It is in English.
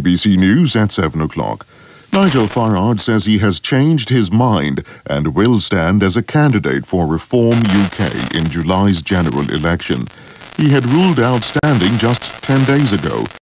BBC News at 7 o'clock. Nigel Farage says he has changed his mind and will stand as a candidate for Reform UK in July's general election. He had ruled out standing just 10 days ago.